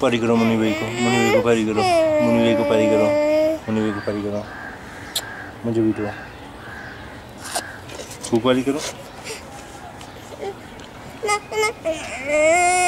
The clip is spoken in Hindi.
पारी करो, मुनि भाई को। मुनि भाई को पारी करो। मुनि भाई को पारी करो। मुनि भाई को पारी करो। मुझे भी दो। खूब पारी करो। Ah!